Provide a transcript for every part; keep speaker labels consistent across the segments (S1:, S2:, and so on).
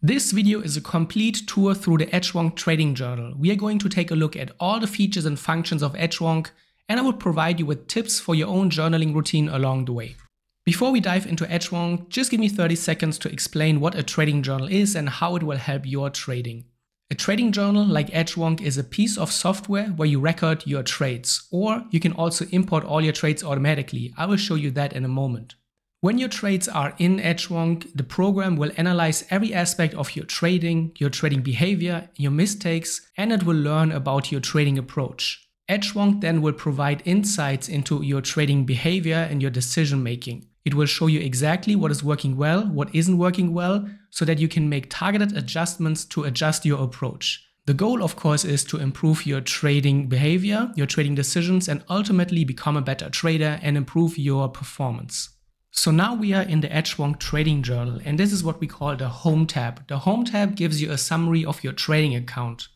S1: This video is a complete tour through the Edgewonk Trading Journal. We are going to take a look at all the features and functions of Edgewonk and I will provide you with tips for your own journaling routine along the way. Before we dive into Edgewonk, just give me 30 seconds to explain what a trading journal is and how it will help your trading. A trading journal like Edgewonk is a piece of software where you record your trades, or you can also import all your trades automatically. I will show you that in a moment. When your trades are in Edgewonk, the program will analyze every aspect of your trading, your trading behavior, your mistakes, and it will learn about your trading approach. Edgewonk then will provide insights into your trading behavior and your decision making. It will show you exactly what is working well, what isn't working well, so that you can make targeted adjustments to adjust your approach. The goal, of course, is to improve your trading behavior, your trading decisions, and ultimately become a better trader and improve your performance. So now we are in the Edgewonk Trading Journal and this is what we call the Home tab. The Home tab gives you a summary of your trading account.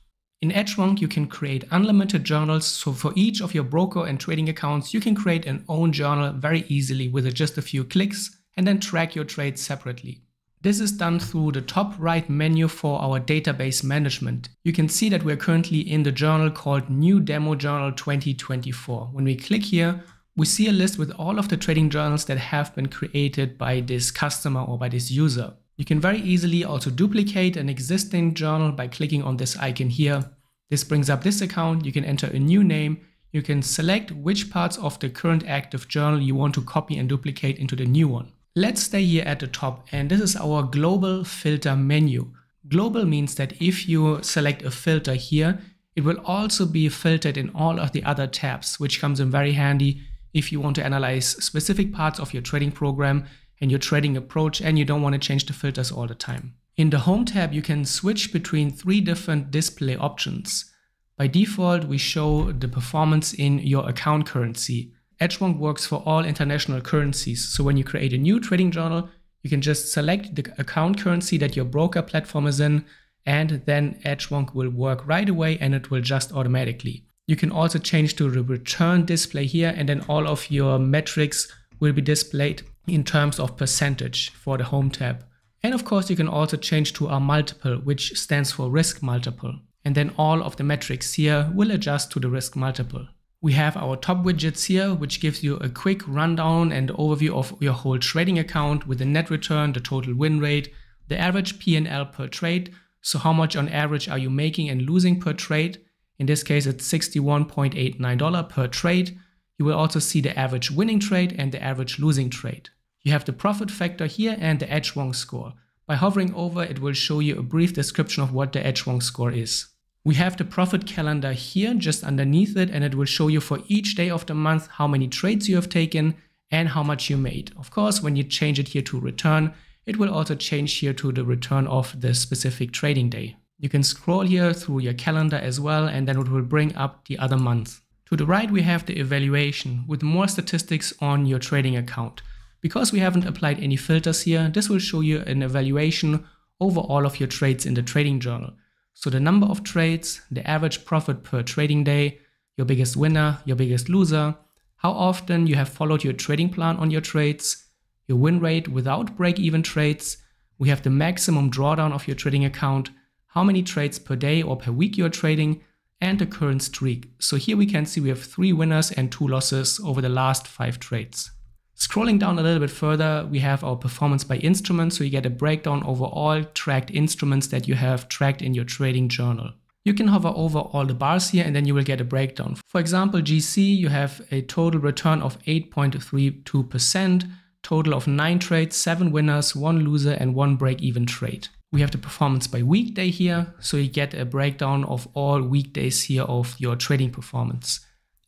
S1: In Edgewonk you can create unlimited journals so for each of your broker and trading accounts you can create an own journal very easily with just a few clicks and then track your trades separately. This is done through the top right menu for our database management. You can see that we're currently in the journal called New Demo Journal 2024. When we click here, we see a list with all of the trading journals that have been created by this customer or by this user. You can very easily also duplicate an existing journal by clicking on this icon here. This brings up this account, you can enter a new name, you can select which parts of the current active journal you want to copy and duplicate into the new one. Let's stay here at the top and this is our global filter menu. Global means that if you select a filter here, it will also be filtered in all of the other tabs, which comes in very handy if you want to analyze specific parts of your trading program and your trading approach and you don't want to change the filters all the time. In the Home tab, you can switch between three different display options. By default, we show the performance in your account currency. Edgewonk works for all international currencies, so when you create a new trading journal, you can just select the account currency that your broker platform is in, and then Edgewonk will work right away and it will just automatically. You can also change to the return display here and then all of your metrics will be displayed in terms of percentage for the home tab. And of course, you can also change to a multiple, which stands for risk multiple. And then all of the metrics here will adjust to the risk multiple. We have our top widgets here, which gives you a quick rundown and overview of your whole trading account with the net return, the total win rate, the average P&L per trade. So how much on average are you making and losing per trade? In this case, it's $61.89 per trade. You will also see the average winning trade and the average losing trade. You have the profit factor here and the Edge Edgewonk score. By hovering over, it will show you a brief description of what the Edge Edgewonk score is. We have the profit calendar here just underneath it and it will show you for each day of the month how many trades you have taken and how much you made. Of course, when you change it here to return, it will also change here to the return of the specific trading day. You can scroll here through your calendar as well and then it will bring up the other months. To the right we have the evaluation with more statistics on your trading account. Because we haven't applied any filters here, this will show you an evaluation over all of your trades in the trading journal. So the number of trades, the average profit per trading day, your biggest winner, your biggest loser, how often you have followed your trading plan on your trades, your win rate without break-even trades, we have the maximum drawdown of your trading account, how many trades per day or per week you're trading, and the current streak. So here we can see we have three winners and two losses over the last five trades. Scrolling down a little bit further, we have our performance by instrument, so you get a breakdown over all tracked instruments that you have tracked in your trading journal. You can hover over all the bars here and then you will get a breakdown. For example, GC, you have a total return of 8.32%, total of 9 trades, 7 winners, 1 loser and 1 break-even trade. We have the performance by weekday here, so you get a breakdown of all weekdays here of your trading performance.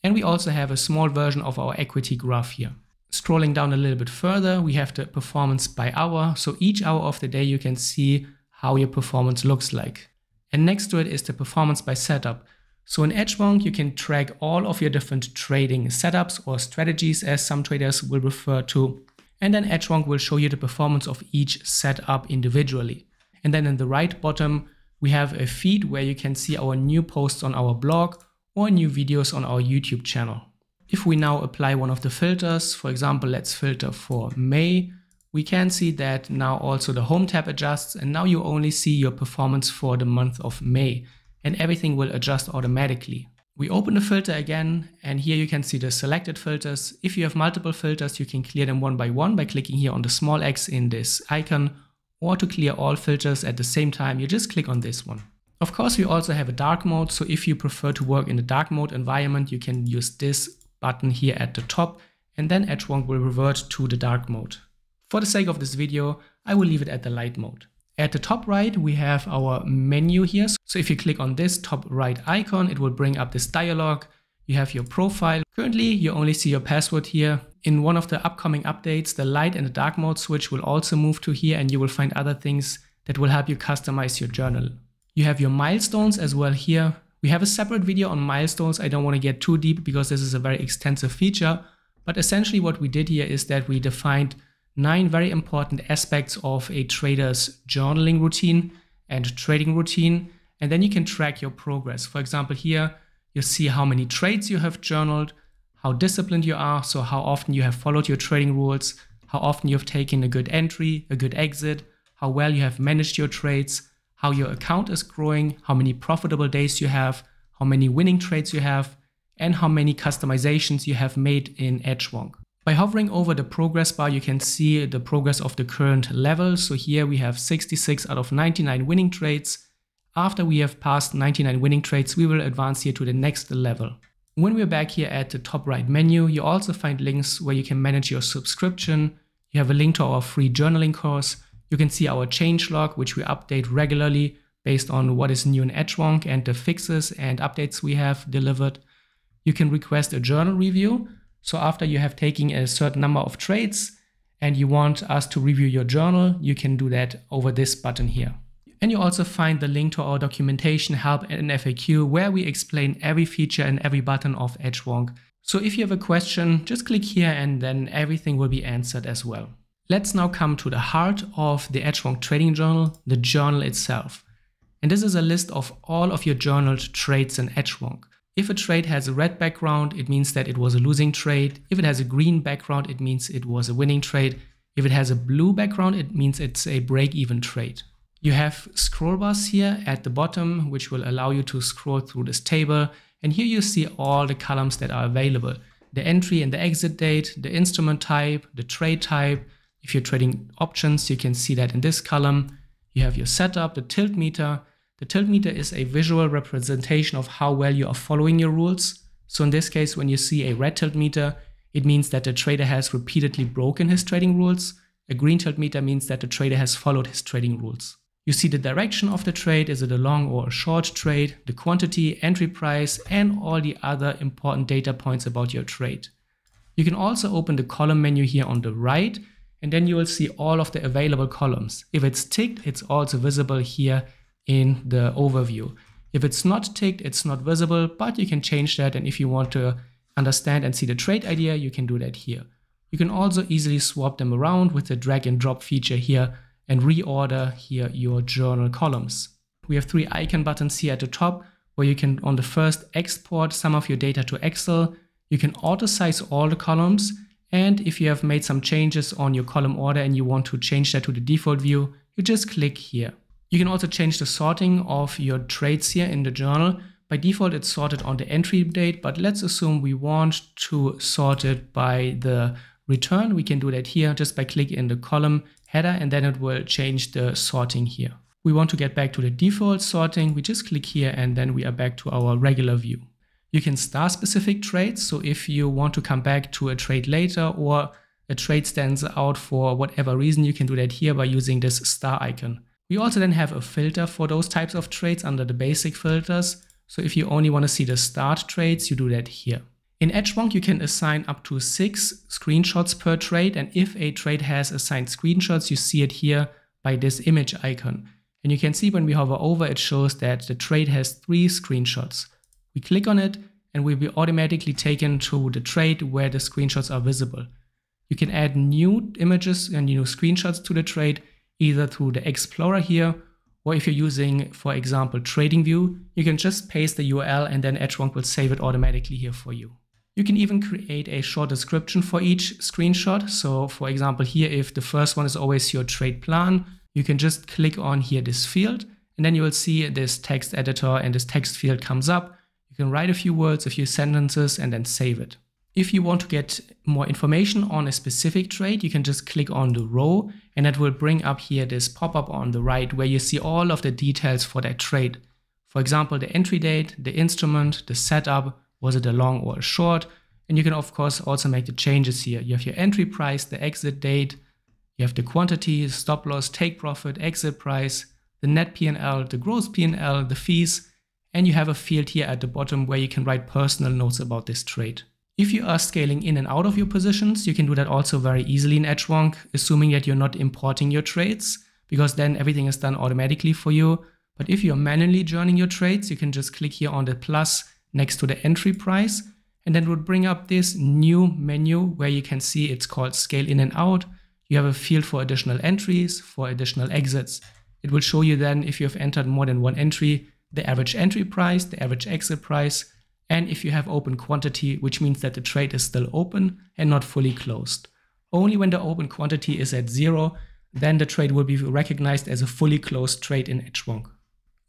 S1: And we also have a small version of our equity graph here. Scrolling down a little bit further, we have the performance by hour. So each hour of the day you can see how your performance looks like. And next to it is the performance by setup. So in Edgewonk, you can track all of your different trading setups or strategies as some traders will refer to. And then Edgewonk will show you the performance of each setup individually. And then in the right bottom, we have a feed where you can see our new posts on our blog or new videos on our YouTube channel. If we now apply one of the filters, for example, let's filter for May, we can see that now also the home tab adjusts and now you only see your performance for the month of May and everything will adjust automatically. We open the filter again and here you can see the selected filters. If you have multiple filters, you can clear them one by one by clicking here on the small X in this icon or to clear all filters at the same time, you just click on this one. Of course, we also have a dark mode. So if you prefer to work in a dark mode environment, you can use this button here at the top and then Edgewonk will revert to the dark mode. For the sake of this video, I will leave it at the light mode. At the top right, we have our menu here. So if you click on this top right icon, it will bring up this dialog. You have your profile. Currently, you only see your password here. In one of the upcoming updates, the light and the dark mode switch will also move to here and you will find other things that will help you customize your journal. You have your milestones as well here. We have a separate video on milestones. I don't want to get too deep because this is a very extensive feature. But essentially what we did here is that we defined nine very important aspects of a trader's journaling routine and trading routine. And then you can track your progress. For example, here you see how many trades you have journaled, how disciplined you are, so how often you have followed your trading rules, how often you have taken a good entry, a good exit, how well you have managed your trades, how your account is growing, how many profitable days you have, how many winning trades you have, and how many customizations you have made in Edgewonk. By hovering over the progress bar, you can see the progress of the current level. So here we have 66 out of 99 winning trades. After we have passed 99 winning trades, we will advance here to the next level. When we're back here at the top right menu, you also find links where you can manage your subscription. You have a link to our free journaling course. You can see our change log, which we update regularly based on what is new in Edgewonk and the fixes and updates we have delivered. You can request a journal review, so after you have taken a certain number of trades and you want us to review your journal, you can do that over this button here. And you also find the link to our documentation, help and FAQ where we explain every feature and every button of Edgewonk. So if you have a question, just click here and then everything will be answered as well. Let's now come to the heart of the Edgewonk trading journal, the journal itself. And this is a list of all of your journaled trades in Edgewonk. If a trade has a red background, it means that it was a losing trade. If it has a green background, it means it was a winning trade. If it has a blue background, it means it's a break-even trade. You have scroll bars here at the bottom, which will allow you to scroll through this table. And here you see all the columns that are available. The entry and the exit date, the instrument type, the trade type. If you're trading options, you can see that in this column. You have your setup, the tilt meter, the tilt meter is a visual representation of how well you are following your rules. So in this case, when you see a red tilt meter, it means that the trader has repeatedly broken his trading rules. A green tilt meter means that the trader has followed his trading rules. You see the direction of the trade, is it a long or a short trade, the quantity, entry price, and all the other important data points about your trade. You can also open the column menu here on the right, and then you will see all of the available columns. If it's ticked, it's also visible here in the overview. If it's not ticked, it's not visible, but you can change that. And if you want to understand and see the trade idea, you can do that here. You can also easily swap them around with the drag and drop feature here and reorder here your journal columns. We have three icon buttons here at the top where you can on the first export some of your data to Excel. You can auto size all the columns. And if you have made some changes on your column order and you want to change that to the default view, you just click here. You can also change the sorting of your trades here in the journal. By default, it's sorted on the entry date, but let's assume we want to sort it by the return. We can do that here just by clicking in the column header and then it will change the sorting here. We want to get back to the default sorting. We just click here and then we are back to our regular view. You can star specific trades. So if you want to come back to a trade later or a trade stands out for whatever reason, you can do that here by using this star icon. We also then have a filter for those types of trades under the basic filters. So if you only want to see the start trades, you do that here. In Edgewonk, you can assign up to six screenshots per trade. And if a trade has assigned screenshots, you see it here by this image icon. And you can see when we hover over, it shows that the trade has three screenshots. We click on it and we'll be automatically taken to the trade where the screenshots are visible. You can add new images and new screenshots to the trade either through the Explorer here, or if you're using, for example, TradingView, you can just paste the URL and then Edgewonk will save it automatically here for you. You can even create a short description for each screenshot. So for example, here, if the first one is always your trade plan, you can just click on here this field, and then you will see this text editor and this text field comes up. You can write a few words, a few sentences, and then save it. If you want to get more information on a specific trade, you can just click on the row and that will bring up here this pop-up on the right where you see all of the details for that trade. For example, the entry date, the instrument, the setup, was it a long or a short? And you can of course also make the changes here. You have your entry price, the exit date, you have the quantity, stop loss, take profit, exit price, the net P&L, the gross P&L, the fees, and you have a field here at the bottom where you can write personal notes about this trade. If you are scaling in and out of your positions, you can do that also very easily in Edgewonk, assuming that you're not importing your trades, because then everything is done automatically for you. But if you're manually joining your trades, you can just click here on the plus next to the entry price, and then would bring up this new menu where you can see it's called scale in and out. You have a field for additional entries, for additional exits. It will show you then if you have entered more than one entry, the average entry price, the average exit price, and if you have open quantity, which means that the trade is still open and not fully closed. Only when the open quantity is at zero, then the trade will be recognized as a fully closed trade in Edgewonk.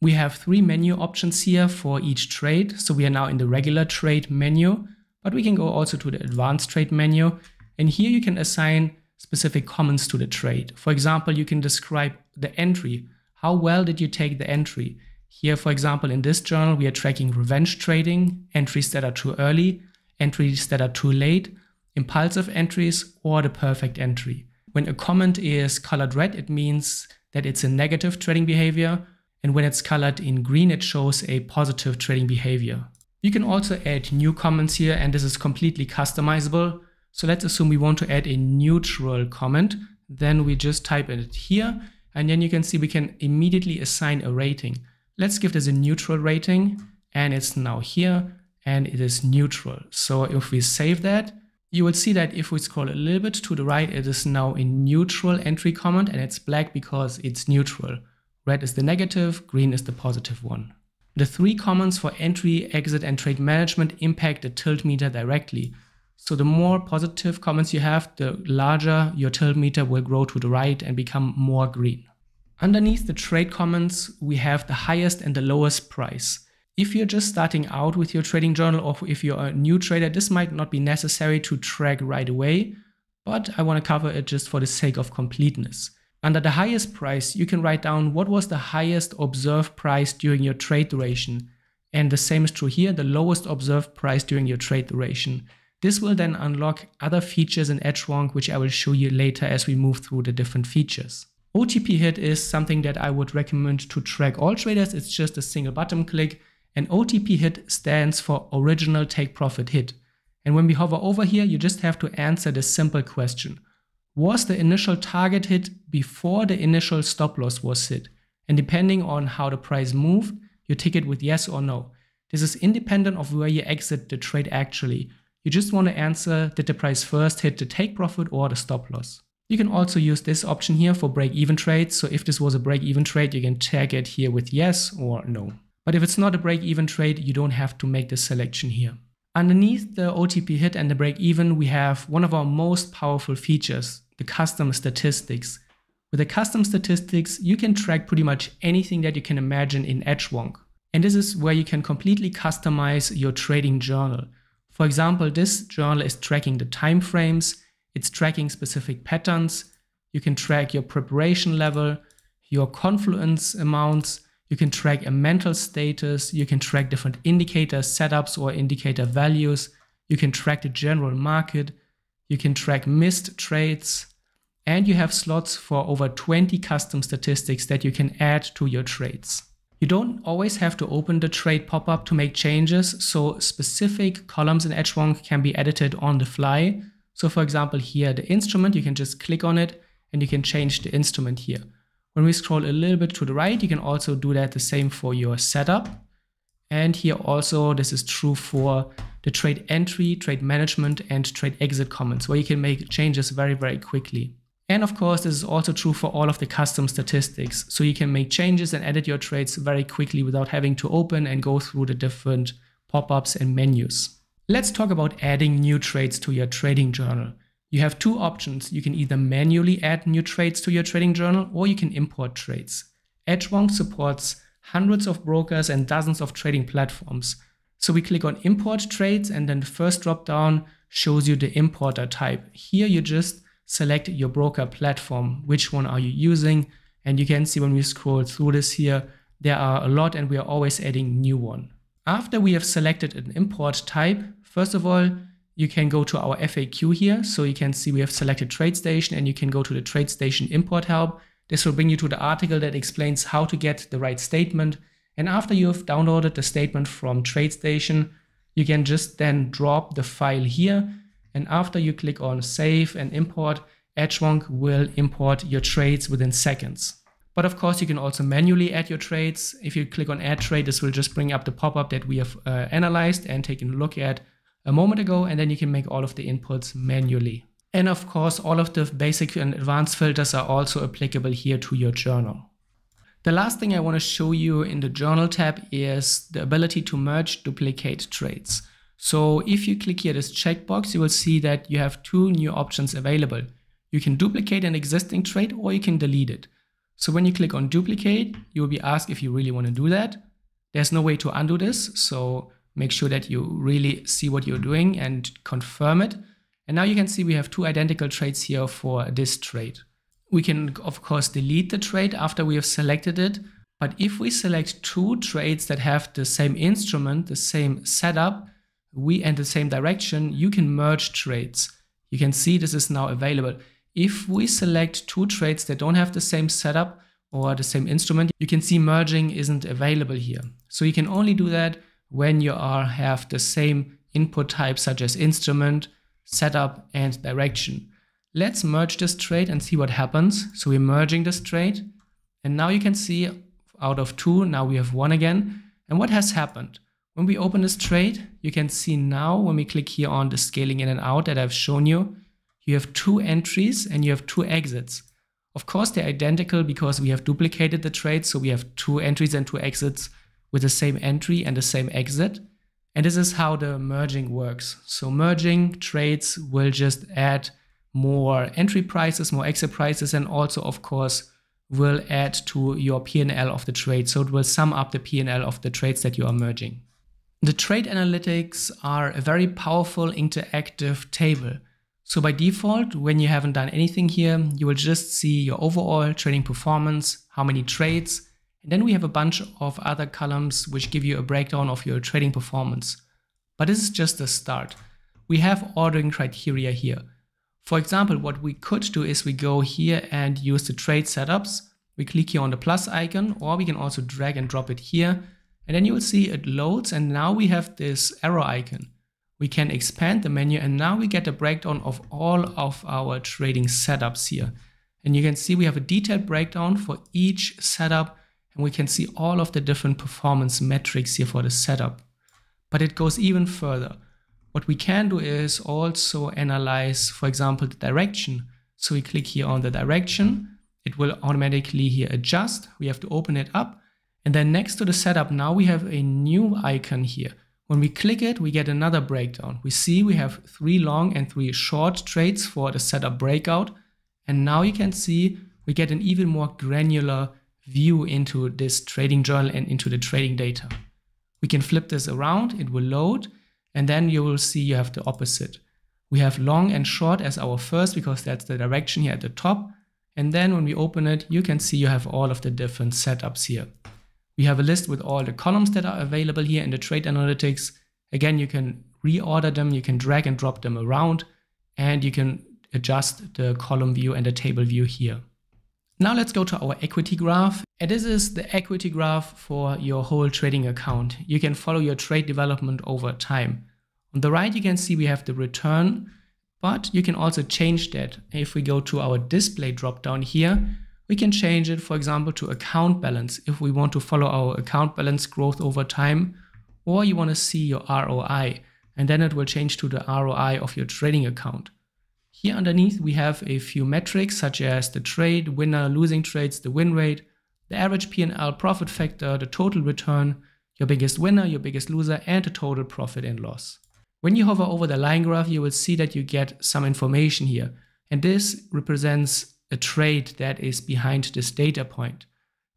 S1: We have three menu options here for each trade. So we are now in the regular trade menu, but we can go also to the advanced trade menu. And here you can assign specific comments to the trade. For example, you can describe the entry. How well did you take the entry? Here, for example, in this journal, we are tracking revenge trading, entries that are too early, entries that are too late, impulsive entries, or the perfect entry. When a comment is colored red, it means that it's a negative trading behavior. And when it's colored in green, it shows a positive trading behavior. You can also add new comments here, and this is completely customizable. So let's assume we want to add a neutral comment. Then we just type it here, and then you can see we can immediately assign a rating. Let's give this a neutral rating and it's now here and it is neutral. So if we save that, you will see that if we scroll a little bit to the right, it is now a neutral entry comment and it's black because it's neutral. Red is the negative, green is the positive one. The three comments for entry, exit, and trade management impact the tilt meter directly. So the more positive comments you have, the larger your tilt meter will grow to the right and become more green. Underneath the trade comments, we have the highest and the lowest price. If you're just starting out with your trading journal or if you're a new trader, this might not be necessary to track right away, but I want to cover it just for the sake of completeness. Under the highest price, you can write down what was the highest observed price during your trade duration. And the same is true here, the lowest observed price during your trade duration. This will then unlock other features in Edgewonk, which I will show you later as we move through the different features. OTP hit is something that I would recommend to track all traders. It's just a single button click. And OTP hit stands for original take profit hit. And when we hover over here, you just have to answer this simple question. Was the initial target hit before the initial stop loss was hit? And depending on how the price moved, you tick it with yes or no. This is independent of where you exit the trade actually. You just want to answer did the price first hit the take profit or the stop loss. You can also use this option here for break-even trades. So if this was a break-even trade, you can tag it here with yes or no. But if it's not a break-even trade, you don't have to make this selection here. Underneath the OTP hit and the break-even, we have one of our most powerful features, the custom statistics. With the custom statistics, you can track pretty much anything that you can imagine in Edgewonk. And this is where you can completely customize your trading journal. For example, this journal is tracking the time frames, it's tracking specific patterns. You can track your preparation level, your confluence amounts. You can track a mental status. You can track different indicator setups or indicator values. You can track the general market. You can track missed trades. And you have slots for over 20 custom statistics that you can add to your trades. You don't always have to open the trade pop-up to make changes, so specific columns in Edgewonk can be edited on the fly. So for example, here, the instrument, you can just click on it and you can change the instrument here. When we scroll a little bit to the right, you can also do that the same for your setup. And here also, this is true for the trade entry, trade management, and trade exit comments, where you can make changes very, very quickly. And of course, this is also true for all of the custom statistics. So you can make changes and edit your trades very quickly without having to open and go through the different pop-ups and menus. Let's talk about adding new trades to your trading journal. You have two options. You can either manually add new trades to your trading journal or you can import trades. Edgewonk supports hundreds of brokers and dozens of trading platforms. So we click on import trades and then the first drop down shows you the importer type. Here you just select your broker platform. Which one are you using? And you can see when we scroll through this here, there are a lot and we are always adding new one. After we have selected an import type, first of all, you can go to our FAQ here. So you can see we have selected TradeStation and you can go to the TradeStation import help. This will bring you to the article that explains how to get the right statement. And after you have downloaded the statement from TradeStation, you can just then drop the file here. And after you click on save and import, Edgewonk will import your trades within seconds. But of course, you can also manually add your trades. If you click on add trade, this will just bring up the pop-up that we have uh, analyzed and taken a look at a moment ago. And then you can make all of the inputs manually. And of course, all of the basic and advanced filters are also applicable here to your journal. The last thing I want to show you in the journal tab is the ability to merge duplicate trades. So if you click here this checkbox, you will see that you have two new options available. You can duplicate an existing trade or you can delete it. So when you click on duplicate, you will be asked if you really want to do that. There's no way to undo this, so make sure that you really see what you're doing and confirm it. And now you can see we have two identical trades here for this trade. We can, of course, delete the trade after we have selected it. But if we select two trades that have the same instrument, the same setup, we and the same direction, you can merge trades. You can see this is now available. If we select two trades that don't have the same setup or the same instrument, you can see merging isn't available here. So you can only do that when you are have the same input type such as instrument, setup and direction. Let's merge this trade and see what happens. So we're merging this trade and now you can see out of two, now we have one again. And what has happened? When we open this trade, you can see now when we click here on the scaling in and out that I've shown you, you have two entries and you have two exits. Of course, they're identical because we have duplicated the trade. So we have two entries and two exits with the same entry and the same exit. And this is how the merging works. So merging trades will just add more entry prices, more exit prices, and also, of course, will add to your P&L of the trade. So it will sum up the P&L of the trades that you are merging. The trade analytics are a very powerful interactive table. So by default, when you haven't done anything here, you will just see your overall trading performance, how many trades, and then we have a bunch of other columns which give you a breakdown of your trading performance. But this is just the start. We have ordering criteria here. For example, what we could do is we go here and use the trade setups. We click here on the plus icon, or we can also drag and drop it here. And then you will see it loads and now we have this arrow icon. We can expand the menu and now we get a breakdown of all of our trading setups here. And you can see we have a detailed breakdown for each setup and we can see all of the different performance metrics here for the setup. But it goes even further. What we can do is also analyze, for example, the direction. So we click here on the direction. It will automatically here adjust. We have to open it up. And then next to the setup, now we have a new icon here. When we click it, we get another breakdown. We see we have three long and three short trades for the setup breakout. And now you can see we get an even more granular view into this trading journal and into the trading data. We can flip this around, it will load, and then you will see you have the opposite. We have long and short as our first because that's the direction here at the top. And then when we open it, you can see you have all of the different setups here. We have a list with all the columns that are available here in the trade analytics. Again, you can reorder them, you can drag and drop them around, and you can adjust the column view and the table view here. Now let's go to our equity graph. And this is the equity graph for your whole trading account. You can follow your trade development over time. On the right, you can see we have the return, but you can also change that. If we go to our display drop down here, we can change it, for example, to account balance if we want to follow our account balance growth over time, or you want to see your ROI, and then it will change to the ROI of your trading account. Here underneath, we have a few metrics such as the trade, winner, losing trades, the win rate, the average P&L profit factor, the total return, your biggest winner, your biggest loser, and the total profit and loss. When you hover over the line graph, you will see that you get some information here. And this represents a trade that is behind this data point.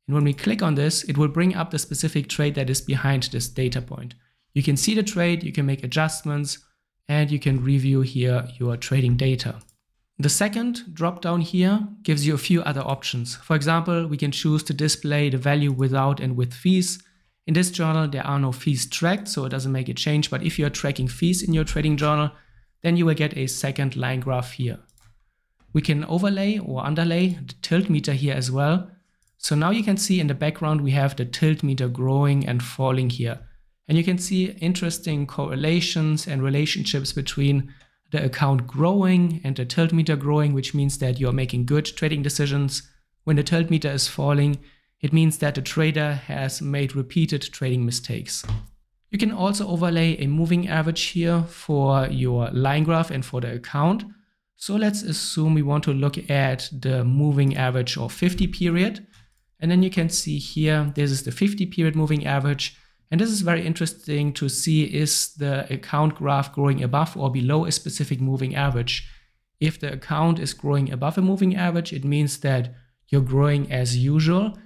S1: And when we click on this, it will bring up the specific trade that is behind this data point. You can see the trade, you can make adjustments, and you can review here your trading data. The second drop down here gives you a few other options. For example, we can choose to display the value without and with fees. In this journal, there are no fees tracked, so it doesn't make a change. But if you're tracking fees in your trading journal, then you will get a second line graph here. We can overlay or underlay the tilt meter here as well. So now you can see in the background, we have the tilt meter growing and falling here. And you can see interesting correlations and relationships between the account growing and the tilt meter growing, which means that you're making good trading decisions. When the tilt meter is falling, it means that the trader has made repeated trading mistakes. You can also overlay a moving average here for your line graph and for the account. So let's assume we want to look at the moving average or 50 period. And then you can see here, this is the 50 period moving average. And this is very interesting to see is the account graph growing above or below a specific moving average. If the account is growing above a moving average, it means that you're growing as usual.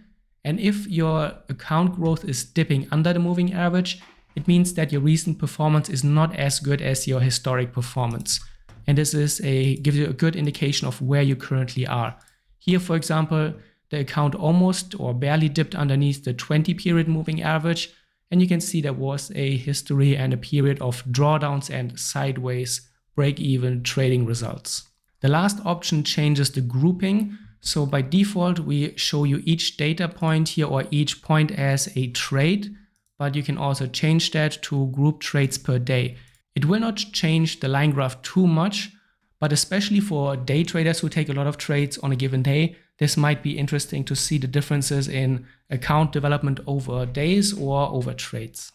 S1: And if your account growth is dipping under the moving average, it means that your recent performance is not as good as your historic performance. And this is a gives you a good indication of where you currently are. Here, for example, the account almost or barely dipped underneath the 20 period moving average, and you can see there was a history and a period of drawdowns and sideways break-even trading results. The last option changes the grouping. So by default, we show you each data point here or each point as a trade, but you can also change that to group trades per day. It will not change the line graph too much, but especially for day traders who take a lot of trades on a given day, this might be interesting to see the differences in account development over days or over trades.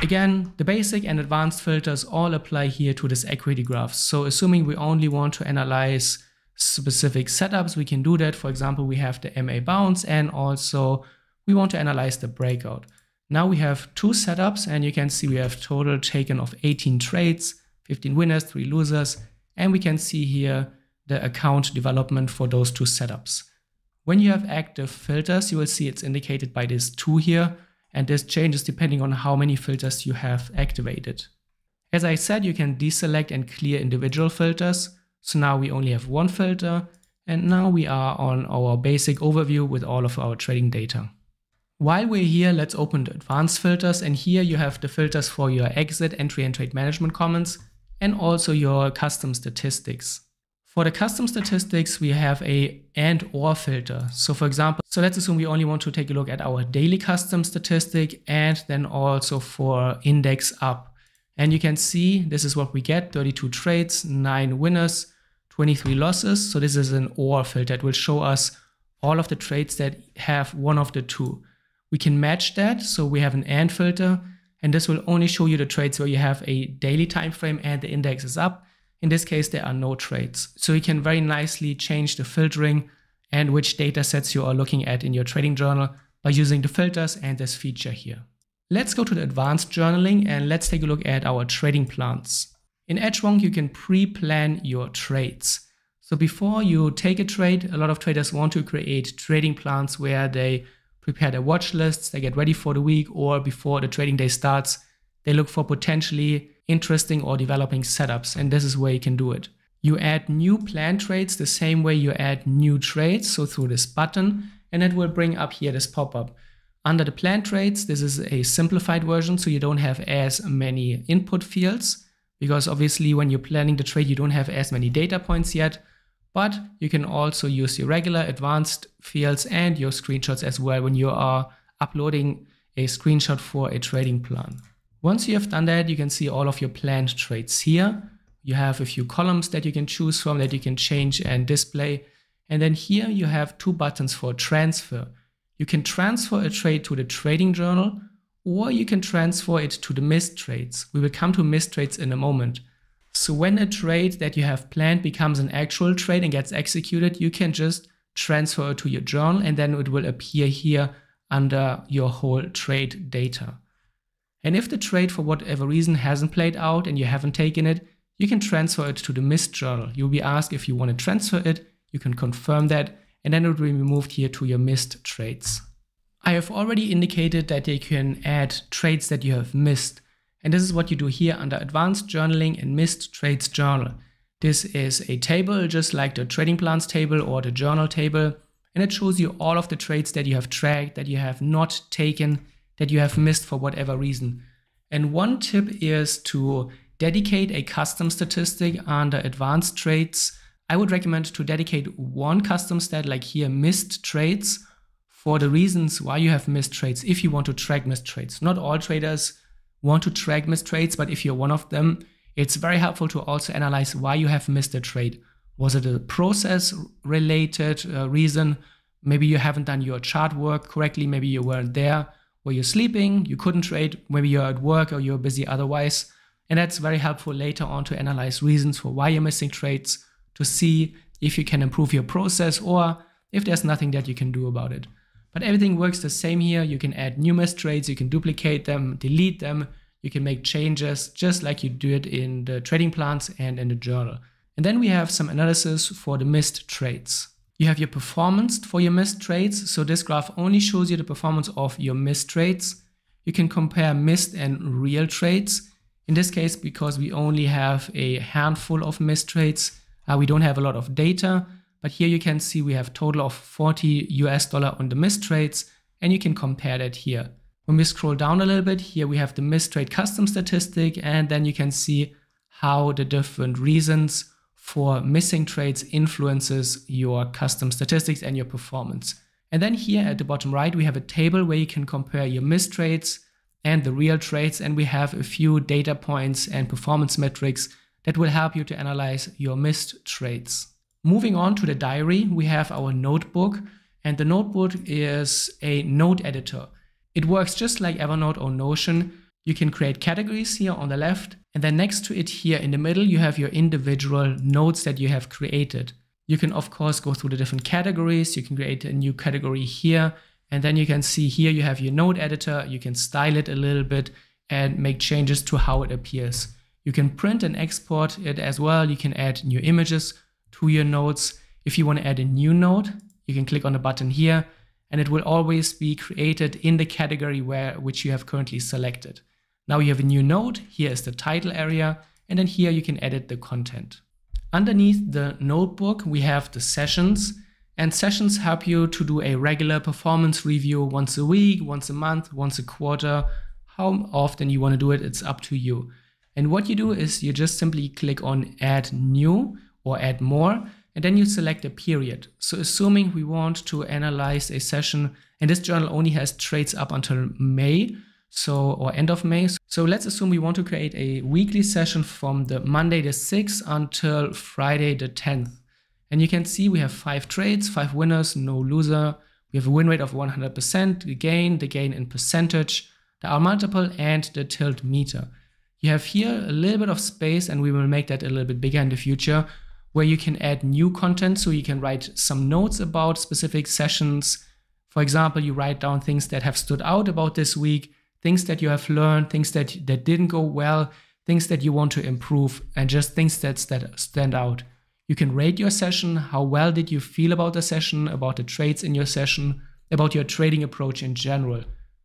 S1: Again, the basic and advanced filters all apply here to this equity graph. So assuming we only want to analyze specific setups, we can do that. For example, we have the MA bounce and also we want to analyze the breakout. Now we have two setups and you can see we have total taken of 18 trades, 15 winners, three losers, and we can see here the account development for those two setups. When you have active filters, you will see it's indicated by this 2 here, and this changes depending on how many filters you have activated. As I said, you can deselect and clear individual filters. So now we only have one filter, and now we are on our basic overview with all of our trading data. While we're here, let's open the advanced filters, and here you have the filters for your exit, entry, and trade management comments, and also your custom statistics. For the custom statistics, we have a and or filter. So for example, so let's assume we only want to take a look at our daily custom statistic and then also for index up. And you can see this is what we get, 32 trades, nine winners, 23 losses. So this is an or filter. It will show us all of the trades that have one of the two. We can match that. So we have an and filter and this will only show you the trades where you have a daily time frame and the index is up. In this case, there are no trades. So you can very nicely change the filtering and which data sets you are looking at in your trading journal by using the filters and this feature here. Let's go to the advanced journaling and let's take a look at our trading plans. In Edgewonk, you can pre-plan your trades. So before you take a trade, a lot of traders want to create trading plans where they prepare their watch lists, they get ready for the week, or before the trading day starts, they look for potentially interesting or developing setups, and this is where you can do it. You add new plan trades the same way you add new trades, so through this button, and it will bring up here this pop-up. Under the plan trades, this is a simplified version, so you don't have as many input fields, because obviously when you're planning the trade, you don't have as many data points yet, but you can also use your regular advanced fields and your screenshots as well when you are uploading a screenshot for a trading plan. Once you have done that, you can see all of your planned trades here. You have a few columns that you can choose from that you can change and display. And then here you have two buttons for transfer. You can transfer a trade to the trading journal or you can transfer it to the missed trades. We will come to missed trades in a moment. So when a trade that you have planned becomes an actual trade and gets executed, you can just transfer it to your journal and then it will appear here under your whole trade data. And if the trade for whatever reason hasn't played out and you haven't taken it, you can transfer it to the missed journal. You'll be asked if you want to transfer it, you can confirm that, and then it will be moved here to your missed trades. I have already indicated that you can add trades that you have missed. And this is what you do here under Advanced Journaling and Missed Trades Journal. This is a table just like the trading plans table or the journal table. And it shows you all of the trades that you have tracked, that you have not taken, that you have missed for whatever reason. And one tip is to dedicate a custom statistic under advanced trades. I would recommend to dedicate one custom stat like here missed trades for the reasons why you have missed trades if you want to track missed trades. Not all traders want to track missed trades, but if you're one of them, it's very helpful to also analyze why you have missed a trade. Was it a process related uh, reason? Maybe you haven't done your chart work correctly. Maybe you weren't there. Were you sleeping? You couldn't trade. Maybe you're at work or you're busy otherwise. And that's very helpful later on to analyze reasons for why you're missing trades to see if you can improve your process or if there's nothing that you can do about it. But everything works the same here. You can add new missed trades, you can duplicate them, delete them, you can make changes just like you do it in the trading plans and in the journal. And then we have some analysis for the missed trades. You have your performance for your missed trades. So this graph only shows you the performance of your missed trades. You can compare missed and real trades. In this case, because we only have a handful of missed trades, uh, we don't have a lot of data. But here you can see we have total of 40 US dollar on the missed trades, and you can compare that here. When we scroll down a little bit, here we have the missed trade custom statistic, and then you can see how the different reasons for missing trades influences your custom statistics and your performance. And then here at the bottom right, we have a table where you can compare your missed trades and the real trades. And we have a few data points and performance metrics that will help you to analyze your missed trades. Moving on to the diary, we have our notebook. And the notebook is a note editor. It works just like Evernote or Notion. You can create categories here on the left, and then next to it here in the middle, you have your individual notes that you have created. You can of course go through the different categories. You can create a new category here, and then you can see here you have your note editor. You can style it a little bit and make changes to how it appears. You can print and export it as well. You can add new images to your notes. If you want to add a new note, you can click on the button here and it will always be created in the category where which you have currently selected. Now you have a new node, here is the title area, and then here you can edit the content. Underneath the notebook, we have the sessions, and sessions help you to do a regular performance review once a week, once a month, once a quarter, how often you want to do it, it's up to you. And what you do is you just simply click on add new or add more, and then you select a period. So assuming we want to analyze a session, and this journal only has trades up until May, so or end of May. So let's assume we want to create a weekly session from the Monday the 6th until Friday the 10th. And you can see we have five trades, five winners, no loser. We have a win rate of 100%, the gain, the gain in percentage, the R multiple, and the tilt meter. You have here a little bit of space, and we will make that a little bit bigger in the future where you can add new content. So you can write some notes about specific sessions. For example, you write down things that have stood out about this week, things that you have learned, things that, that didn't go well, things that you want to improve, and just things that, that stand out. You can rate your session. How well did you feel about the session, about the trades in your session, about your trading approach in general?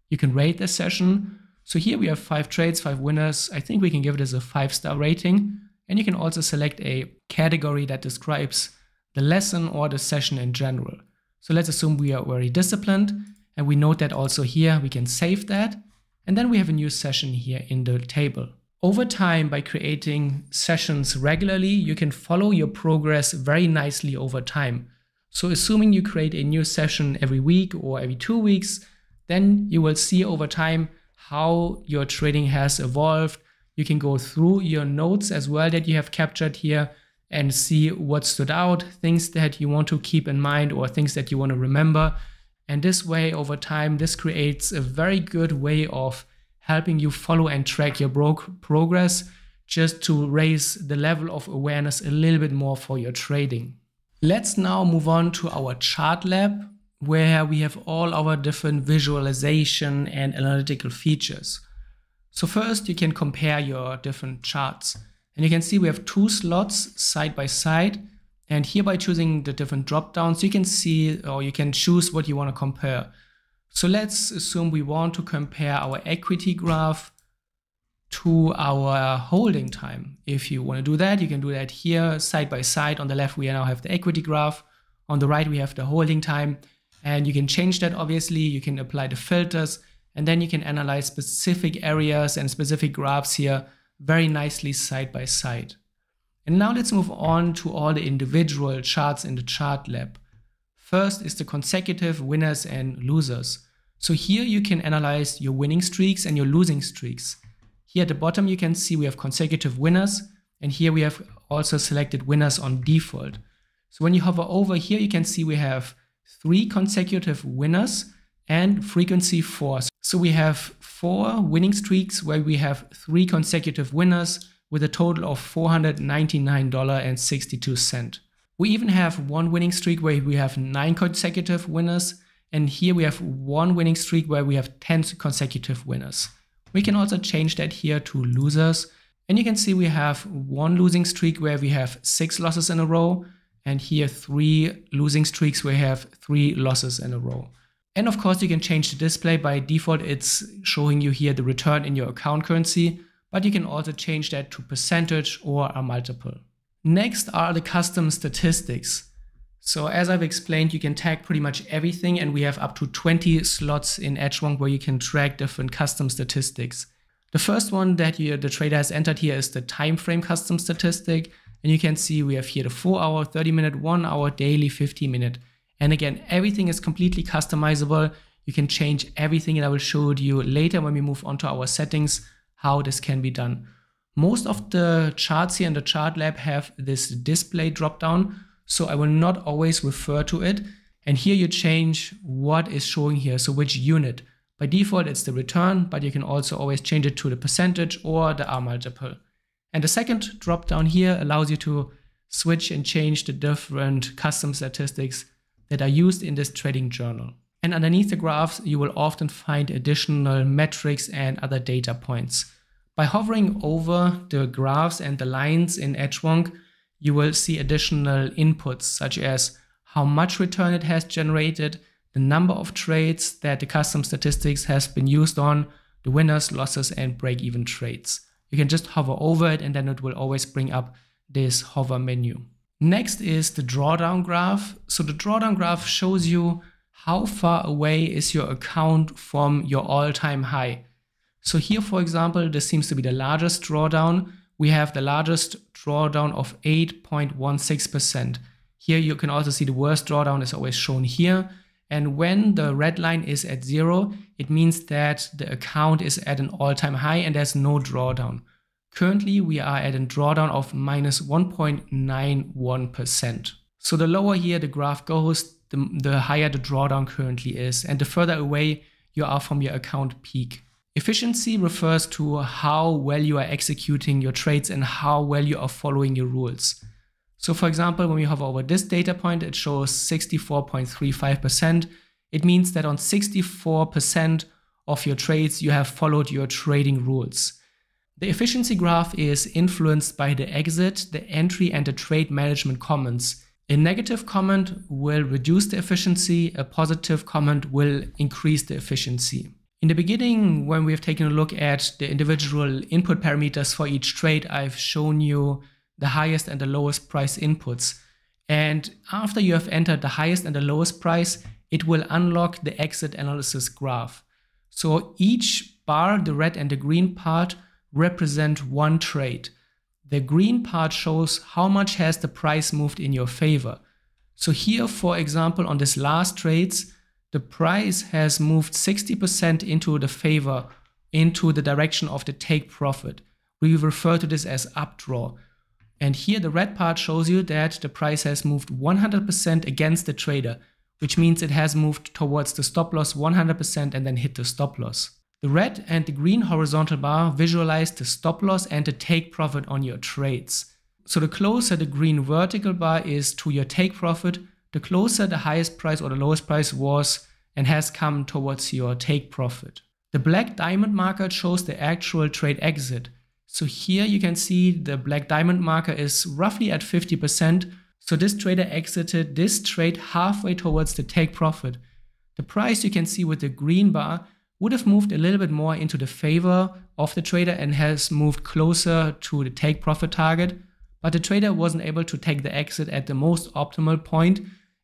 S1: You can rate the session. So here we have five trades, five winners. I think we can give it as a five star rating. And you can also select a category that describes the lesson or the session in general. So let's assume we are very disciplined and we note that also here we can save that. And then we have a new session here in the table. Over time, by creating sessions regularly, you can follow your progress very nicely over time. So assuming you create a new session every week or every two weeks, then you will see over time how your trading has evolved, you can go through your notes as well that you have captured here and see what stood out, things that you want to keep in mind or things that you want to remember. And this way, over time, this creates a very good way of helping you follow and track your progress just to raise the level of awareness a little bit more for your trading. Let's now move on to our chart lab where we have all our different visualization and analytical features. So first you can compare your different charts. And you can see we have two slots side by side. And here by choosing the different drop downs, you can see or you can choose what you want to compare. So let's assume we want to compare our equity graph to our holding time. If you want to do that, you can do that here side by side. On the left, we now have the equity graph. On the right, we have the holding time. And you can change that, obviously. You can apply the filters. And then you can analyze specific areas and specific graphs here very nicely side by side. And now let's move on to all the individual charts in the chart lab. First is the consecutive winners and losers. So here you can analyze your winning streaks and your losing streaks. Here at the bottom, you can see we have consecutive winners. And here we have also selected winners on default. So when you hover over here, you can see we have three consecutive winners and frequency four. So we have four winning streaks where we have three consecutive winners with a total of $499.62. We even have one winning streak where we have nine consecutive winners. And here we have one winning streak where we have 10 consecutive winners. We can also change that here to losers. And you can see we have one losing streak where we have six losses in a row. And here three losing streaks where we have three losses in a row. And of course, you can change the display. By default, it's showing you here the return in your account currency, but you can also change that to percentage or a multiple. Next are the custom statistics. So as I've explained, you can tag pretty much everything and we have up to 20 slots in Edgewonk where you can track different custom statistics. The first one that you, the trader has entered here is the time frame custom statistic. And you can see we have here the 4 hour, 30 minute, 1 hour, daily, 50 minute. And again, everything is completely customizable. You can change everything and I will show you later when we move on to our settings how this can be done. Most of the charts here in the chart lab have this display drop down so I will not always refer to it. And here you change what is showing here, so which unit. By default, it's the return, but you can also always change it to the percentage or the R multiple. And the second drop down here allows you to switch and change the different custom statistics that are used in this trading journal. And underneath the graphs, you will often find additional metrics and other data points. By hovering over the graphs and the lines in Edgewonk, you will see additional inputs such as how much return it has generated, the number of trades that the custom statistics has been used on, the winners, losses, and break-even trades. You can just hover over it and then it will always bring up this hover menu. Next is the drawdown graph. So the drawdown graph shows you how far away is your account from your all-time high. So here, for example, this seems to be the largest drawdown we have the largest drawdown of 8.16%. Here you can also see the worst drawdown is always shown here. And when the red line is at zero, it means that the account is at an all-time high and there's no drawdown. Currently, we are at a drawdown of minus 1.91%. So the lower here the graph goes, the, the higher the drawdown currently is, and the further away you are from your account peak. Efficiency refers to how well you are executing your trades and how well you are following your rules. So for example, when we hover over this data point, it shows 64.35%. It means that on 64% of your trades, you have followed your trading rules. The efficiency graph is influenced by the exit, the entry, and the trade management comments. A negative comment will reduce the efficiency, a positive comment will increase the efficiency. In the beginning, when we have taken a look at the individual input parameters for each trade, I've shown you the highest and the lowest price inputs. And after you have entered the highest and the lowest price, it will unlock the exit analysis graph. So each bar, the red and the green part, represent one trade. The green part shows how much has the price moved in your favor. So here, for example, on this last trades, the price has moved 60% into the favor, into the direction of the take profit. We refer to this as updraw. And here the red part shows you that the price has moved 100% against the trader, which means it has moved towards the stop loss 100% and then hit the stop loss. The red and the green horizontal bar visualize the stop loss and the take profit on your trades. So the closer the green vertical bar is to your take profit, the closer the highest price or the lowest price was and has come towards your take profit. The black diamond marker shows the actual trade exit. So here you can see the black diamond marker is roughly at 50%. So this trader exited this trade halfway towards the take profit. The price you can see with the green bar would have moved a little bit more into the favor of the trader and has moved closer to the take profit target. But the trader wasn't able to take the exit at the most optimal point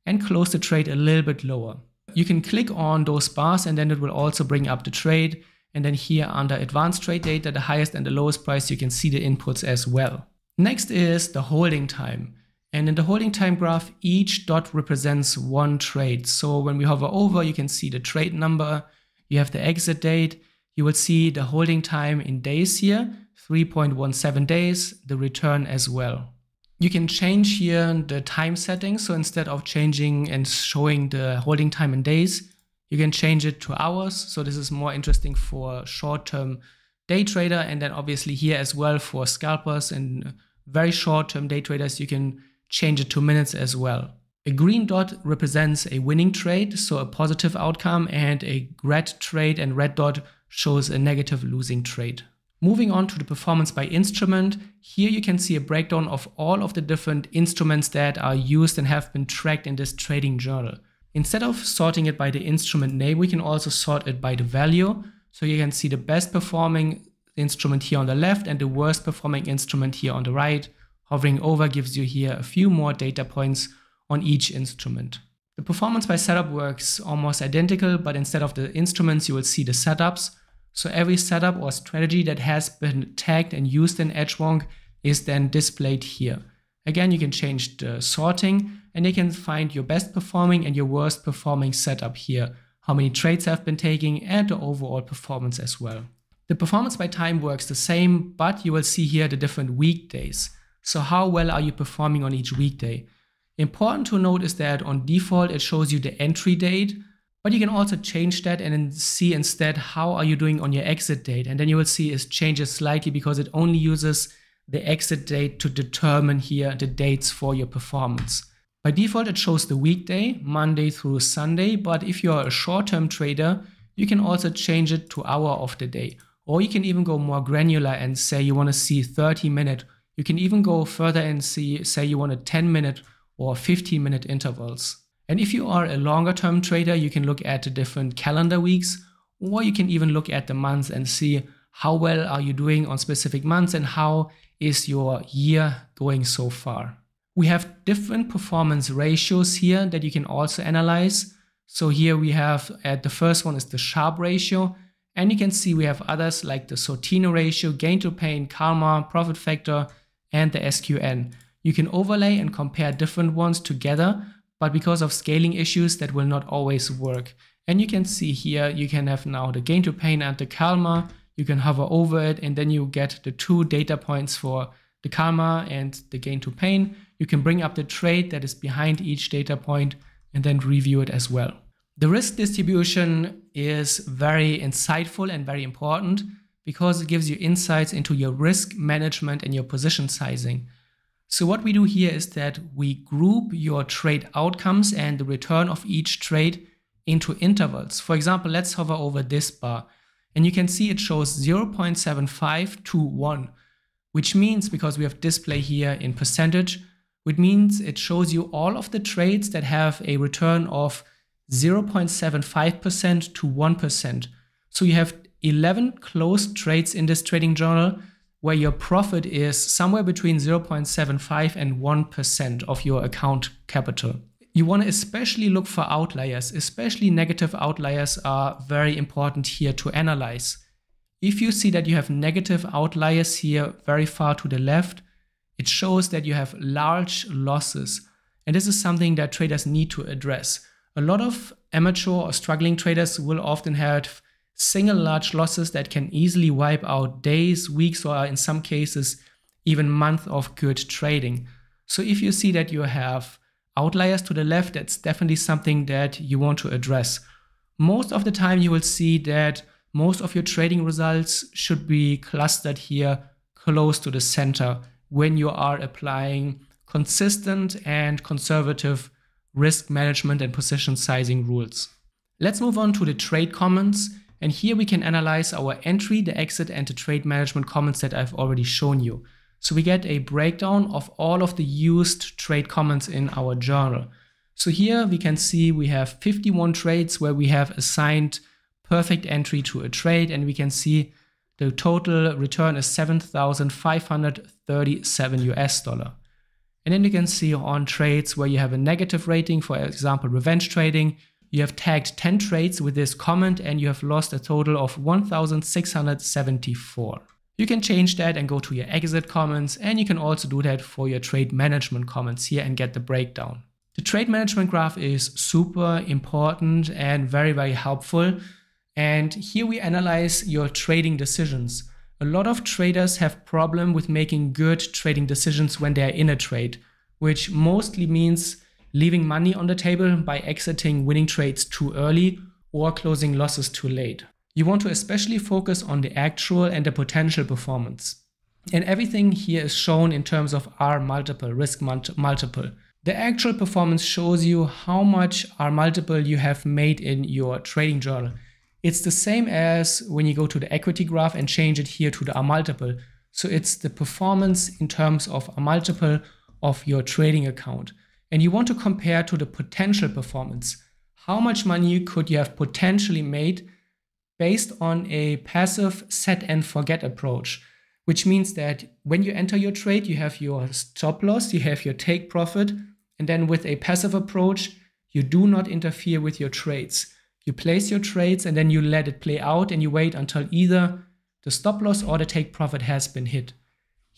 S1: and close the trade a little bit lower. You can click on those bars and then it will also bring up the trade. And then here under advanced trade data, the highest and the lowest price, you can see the inputs as well. Next is the holding time. And in the holding time graph, each dot represents one trade. So when we hover over, you can see the trade number, you have the exit date, you will see the holding time in days here, 3.17 days, the return as well. You can change here the time settings. So instead of changing and showing the holding time in days, you can change it to hours. So this is more interesting for short-term day trader. And then obviously here as well for scalpers and very short-term day traders, you can change it to minutes as well. A green dot represents a winning trade, so a positive outcome, and a red trade and red dot shows a negative losing trade. Moving on to the performance by instrument, here you can see a breakdown of all of the different instruments that are used and have been tracked in this trading journal. Instead of sorting it by the instrument name, we can also sort it by the value. So you can see the best performing instrument here on the left and the worst performing instrument here on the right. Hovering over gives you here a few more data points on each instrument. The performance by setup works almost identical, but instead of the instruments, you will see the setups. So every setup or strategy that has been tagged and used in Edgewonk is then displayed here. Again, you can change the sorting and you can find your best performing and your worst performing setup here, how many trades have been taking and the overall performance as well. The performance by time works the same, but you will see here the different weekdays. So how well are you performing on each weekday? Important to note is that on default, it shows you the entry date, but you can also change that and then see instead how are you doing on your exit date. And then you will see it changes slightly because it only uses the exit date to determine here the dates for your performance. By default, it shows the weekday, Monday through Sunday, but if you're a short-term trader, you can also change it to hour of the day. Or you can even go more granular and say you want to see 30 minute. You can even go further and see, say you want a 10 minute or 15 minute intervals. And if you are a longer term trader, you can look at the different calendar weeks, or you can even look at the months and see how well are you doing on specific months and how is your year going so far. We have different performance ratios here that you can also analyze. So here we have at the first one is the Sharpe ratio. And you can see we have others like the Sortino ratio, gain to pain, Calmar, profit factor, and the SQN. You can overlay and compare different ones together, but because of scaling issues, that will not always work. And you can see here, you can have now the gain to pain and the Calmar. You can hover over it and then you get the two data points for the Calmar and the gain to pain. You can bring up the trade that is behind each data point and then review it as well. The risk distribution is very insightful and very important because it gives you insights into your risk management and your position sizing. So what we do here is that we group your trade outcomes and the return of each trade into intervals. For example, let's hover over this bar and you can see it shows 0.75 to 1, which means because we have display here in percentage, which means it shows you all of the trades that have a return of 0.75% to 1%. So you have 11 closed trades in this trading journal where your profit is somewhere between 0.75 and 1% of your account capital. You want to especially look for outliers, especially negative outliers are very important here to analyze. If you see that you have negative outliers here very far to the left, it shows that you have large losses. And this is something that traders need to address. A lot of amateur or struggling traders will often have single large losses that can easily wipe out days, weeks, or in some cases, even months of good trading. So if you see that you have outliers to the left, that's definitely something that you want to address. Most of the time, you will see that most of your trading results should be clustered here close to the center when you are applying consistent and conservative risk management and position sizing rules. Let's move on to the trade comments. And here we can analyze our entry, the exit, and the trade management comments that I've already shown you. So we get a breakdown of all of the used trade comments in our journal. So here we can see we have 51 trades where we have assigned perfect entry to a trade and we can see the total return is 7,537 US dollar. And then you can see on trades where you have a negative rating, for example, revenge trading, you have tagged 10 trades with this comment and you have lost a total of 1,674. You can change that and go to your exit comments and you can also do that for your trade management comments here and get the breakdown. The trade management graph is super important and very, very helpful. And here we analyze your trading decisions. A lot of traders have problem with making good trading decisions when they're in a trade, which mostly means leaving money on the table by exiting winning trades too early or closing losses too late. You want to especially focus on the actual and the potential performance. And everything here is shown in terms of R multiple, risk multiple. The actual performance shows you how much R multiple you have made in your trading journal. It's the same as when you go to the equity graph and change it here to the R multiple. So it's the performance in terms of R multiple of your trading account. And you want to compare to the potential performance. How much money could you have potentially made based on a passive set and forget approach, which means that when you enter your trade, you have your stop loss, you have your take profit, and then with a passive approach, you do not interfere with your trades. You place your trades and then you let it play out and you wait until either the stop loss or the take profit has been hit.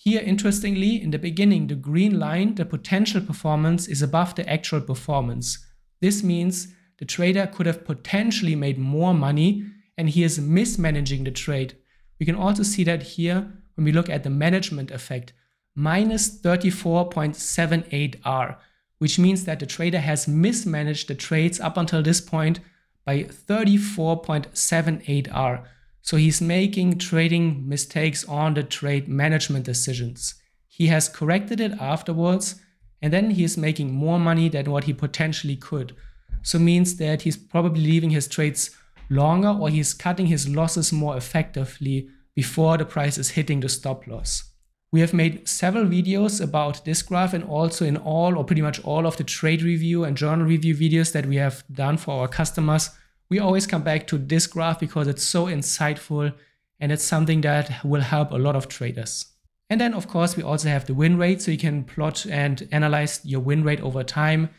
S1: Here, interestingly, in the beginning, the green line, the potential performance is above the actual performance. This means the trader could have potentially made more money and he is mismanaging the trade. We can also see that here when we look at the management effect, minus 34.78R, which means that the trader has mismanaged the trades up until this point by 34.78R. So he's making trading mistakes on the trade management decisions. He has corrected it afterwards, and then he is making more money than what he potentially could. So means that he's probably leaving his trades longer or he's cutting his losses more effectively before the price is hitting the stop loss. We have made several videos about this graph and also in all or pretty much all of the trade review and journal review videos that we have done for our customers. We always come back to this graph because it's so insightful and it's something that will help a lot of traders. And then of course we also have the win rate so you can plot and analyze your win rate over time.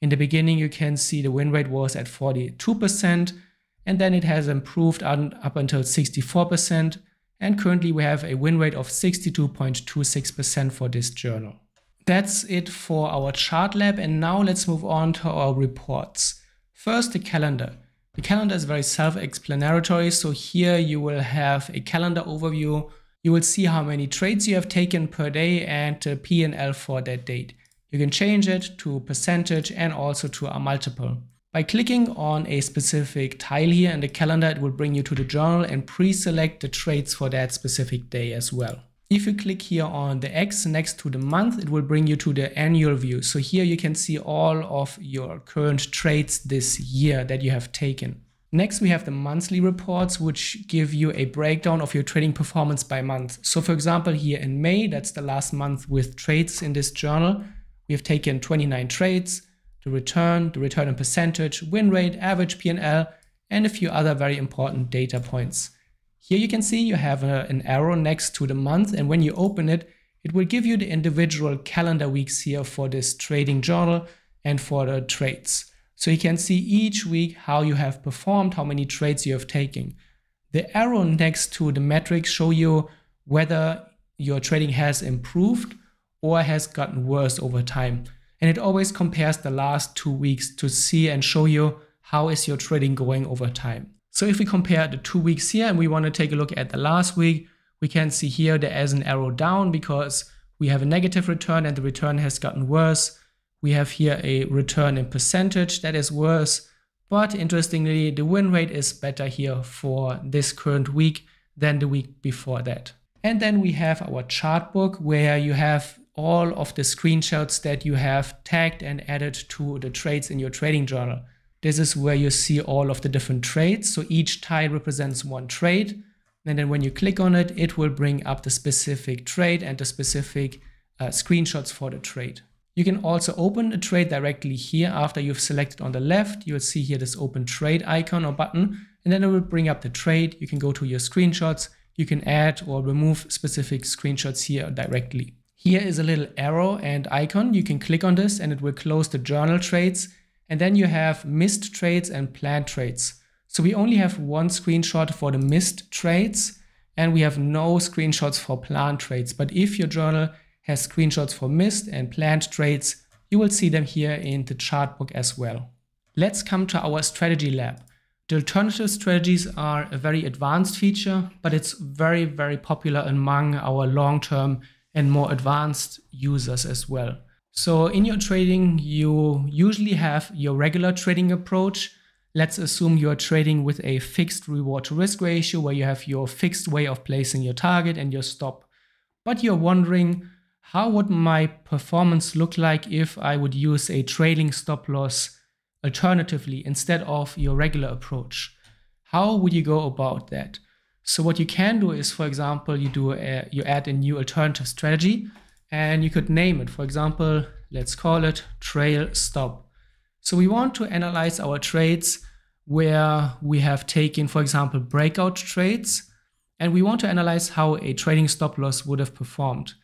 S1: In the beginning you can see the win rate was at 42% and then it has improved up until 64%, and currently we have a win rate of 62.26% for this journal. That's it for our chart lab, and now let's move on to our reports. First, the calendar. The calendar is very self-explanatory, so here you will have a calendar overview. You will see how many trades you have taken per day and P&L for that date. You can change it to percentage and also to a multiple. By clicking on a specific tile here in the calendar, it will bring you to the journal and pre-select the trades for that specific day as well. If you click here on the X next to the month, it will bring you to the annual view. So here you can see all of your current trades this year that you have taken. Next, we have the monthly reports, which give you a breakdown of your trading performance by month. So for example, here in May, that's the last month with trades in this journal, we have taken 29 trades the return, the return in percentage, win rate, average P&L, and a few other very important data points. Here you can see you have a, an arrow next to the month and when you open it, it will give you the individual calendar weeks here for this trading journal and for the trades. So you can see each week how you have performed, how many trades you have taken. The arrow next to the metrics show you whether your trading has improved or has gotten worse over time and it always compares the last two weeks to see and show you how is your trading going over time. So if we compare the two weeks here and we want to take a look at the last week, we can see here there is an arrow down because we have a negative return and the return has gotten worse. We have here a return in percentage that is worse. But interestingly, the win rate is better here for this current week than the week before that. And then we have our chart book where you have all of the screenshots that you have tagged and added to the trades in your trading journal. This is where you see all of the different trades. So each tile represents one trade. And then when you click on it, it will bring up the specific trade and the specific uh, screenshots for the trade. You can also open a trade directly here after you've selected on the left. You'll see here this open trade icon or button, and then it will bring up the trade. You can go to your screenshots. You can add or remove specific screenshots here directly. Here is a little arrow and icon. You can click on this and it will close the journal trades. And then you have missed trades and planned trades. So we only have one screenshot for the missed trades and we have no screenshots for planned trades. But if your journal has screenshots for missed and planned trades, you will see them here in the chart book as well. Let's come to our strategy lab. The alternative strategies are a very advanced feature, but it's very, very popular among our long-term and more advanced users as well. So in your trading, you usually have your regular trading approach. Let's assume you're trading with a fixed reward to risk ratio where you have your fixed way of placing your target and your stop. But you're wondering, how would my performance look like if I would use a trailing stop loss alternatively instead of your regular approach? How would you go about that? So what you can do is, for example, you do a, you add a new alternative strategy and you could name it. For example, let's call it trail stop. So we want to analyze our trades where we have taken, for example, breakout trades, and we want to analyze how a trading stop loss would have performed.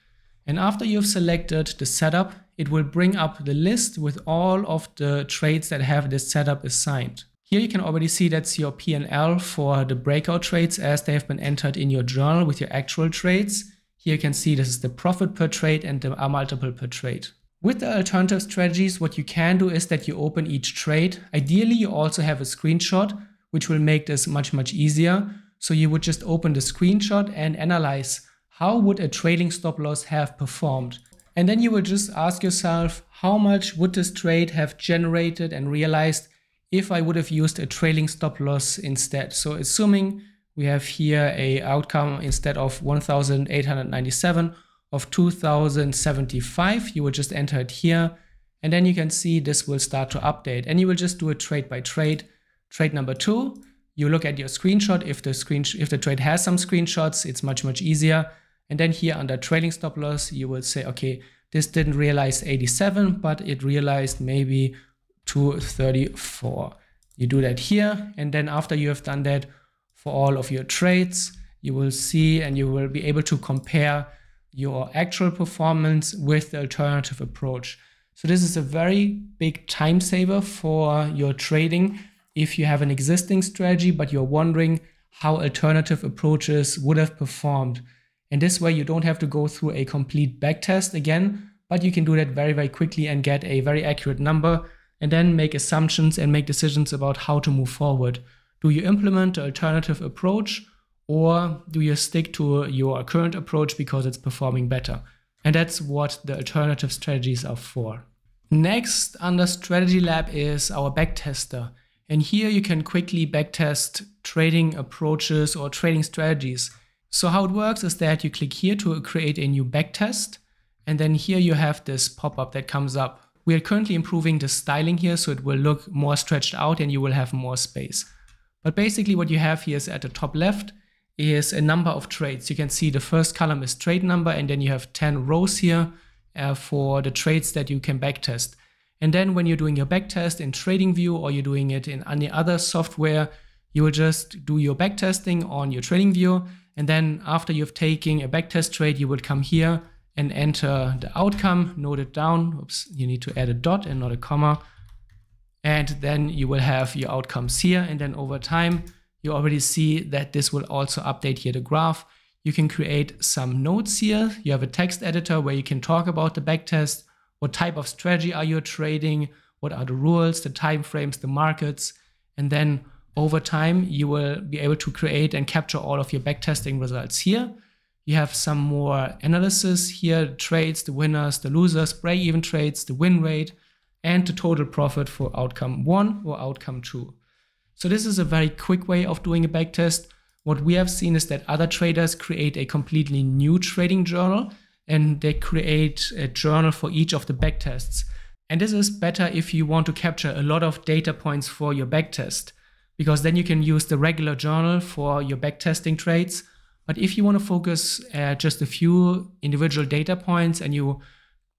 S1: And after you've selected the setup, it will bring up the list with all of the trades that have this setup assigned. Here you can already see that's your P&L for the breakout trades as they have been entered in your journal with your actual trades. Here you can see this is the profit per trade and the R multiple per trade. With the alternative strategies, what you can do is that you open each trade. Ideally, you also have a screenshot, which will make this much, much easier. So you would just open the screenshot and analyze how would a trailing stop loss have performed. And then you will just ask yourself, how much would this trade have generated and realized if I would have used a trailing stop loss instead. So assuming we have here a outcome instead of 1897 of 2075, you will just enter it here and then you can see this will start to update and you will just do it trade by trade. Trade number two, you look at your screenshot. If the screen if the trade has some screenshots, it's much, much easier. And then here under trailing stop loss, you will say, okay, this didn't realize 87, but it realized maybe 234. You do that here. And then after you have done that for all of your trades, you will see and you will be able to compare your actual performance with the alternative approach. So this is a very big time saver for your trading. If you have an existing strategy, but you're wondering how alternative approaches would have performed. And this way you don't have to go through a complete backtest again, but you can do that very, very quickly and get a very accurate number and then make assumptions and make decisions about how to move forward. Do you implement the alternative approach or do you stick to your current approach because it's performing better? And that's what the alternative strategies are for. Next under Strategy Lab is our backtester. And here you can quickly backtest trading approaches or trading strategies. So how it works is that you click here to create a new backtest. And then here you have this pop-up that comes up we are currently improving the styling here so it will look more stretched out and you will have more space. But basically what you have here is at the top left is a number of trades. You can see the first column is trade number and then you have 10 rows here uh, for the trades that you can backtest. And then when you're doing your backtest in TradingView or you're doing it in any other software, you will just do your backtesting on your TradingView. And then after you've taken a backtest trade, you would come here and enter the outcome, note it down. Oops, you need to add a dot and not a comma. And then you will have your outcomes here. And then over time, you already see that this will also update here the graph. You can create some notes here. You have a text editor where you can talk about the backtest. What type of strategy are you trading? What are the rules, the time frames, the markets? And then over time, you will be able to create and capture all of your backtesting results here. You have some more analysis here, trades, the winners, the losers, break-even trades, the win rate, and the total profit for outcome one or outcome two. So this is a very quick way of doing a backtest. What we have seen is that other traders create a completely new trading journal and they create a journal for each of the backtests. And this is better if you want to capture a lot of data points for your backtest, because then you can use the regular journal for your backtesting trades. But if you want to focus at just a few individual data points and you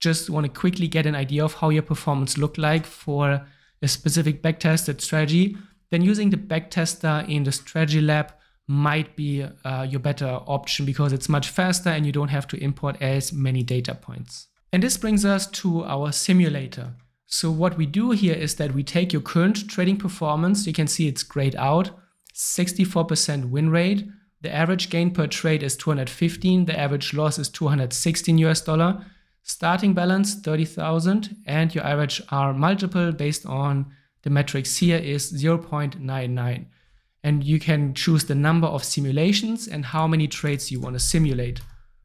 S1: just want to quickly get an idea of how your performance looked like for a specific backtested strategy, then using the backtester in the strategy lab might be uh, your better option because it's much faster and you don't have to import as many data points. And this brings us to our simulator. So what we do here is that we take your current trading performance, you can see it's grayed out, 64% win rate, the average gain per trade is 215, the average loss is 216 US dollar, starting balance 30,000 and your average R multiple based on the metrics here is 0.99 and you can choose the number of simulations and how many trades you want to simulate.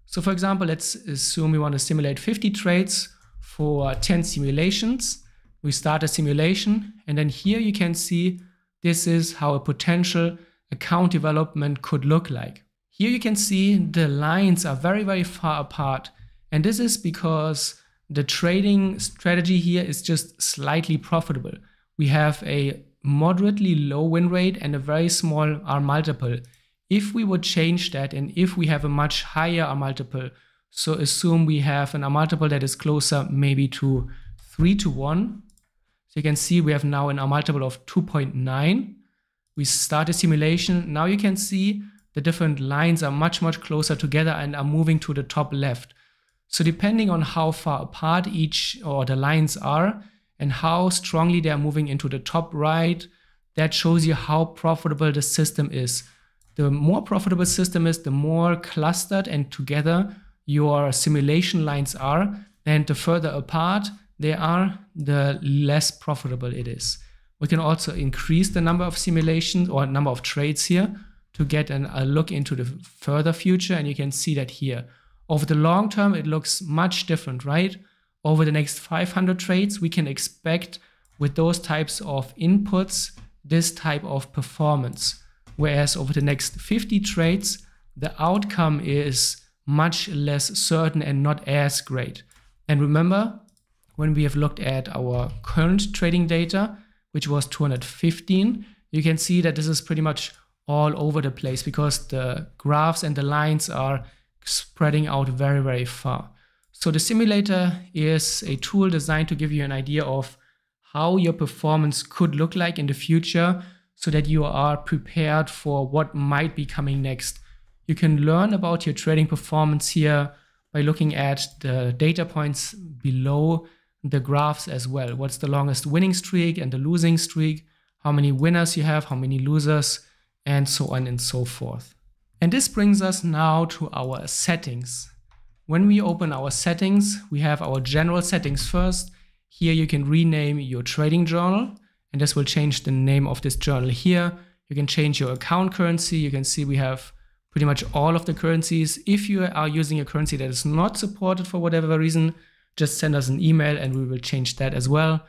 S1: So for example, let's assume we want to simulate 50 trades for 10 simulations. We start a simulation and then here you can see this is how a potential account development could look like. Here you can see the lines are very, very far apart. And this is because the trading strategy here is just slightly profitable. We have a moderately low win rate and a very small R multiple. If we would change that and if we have a much higher R multiple, so assume we have an R multiple that is closer maybe to 3 to 1. So you can see we have now an R multiple of 2.9. We start a simulation. Now you can see the different lines are much, much closer together and are moving to the top left. So depending on how far apart each or the lines are, and how strongly they are moving into the top right. That shows you how profitable the system is. The more profitable system is, the more clustered and together your simulation lines are, and the further apart they are, the less profitable it is. We can also increase the number of simulations or number of trades here to get an, a look into the further future. And you can see that here. Over the long term, it looks much different, right? over the next 500 trades, we can expect with those types of inputs, this type of performance. Whereas over the next 50 trades, the outcome is much less certain and not as great. And remember, when we have looked at our current trading data, which was 215, you can see that this is pretty much all over the place because the graphs and the lines are spreading out very, very far. So the simulator is a tool designed to give you an idea of how your performance could look like in the future so that you are prepared for what might be coming next. You can learn about your trading performance here by looking at the data points below the graphs as well. What's the longest winning streak and the losing streak, how many winners you have, how many losers, and so on and so forth. And this brings us now to our settings. When we open our settings, we have our general settings first. Here you can rename your trading journal and this will change the name of this journal here. You can change your account currency. You can see we have pretty much all of the currencies. If you are using a currency that is not supported for whatever reason, just send us an email and we will change that as well.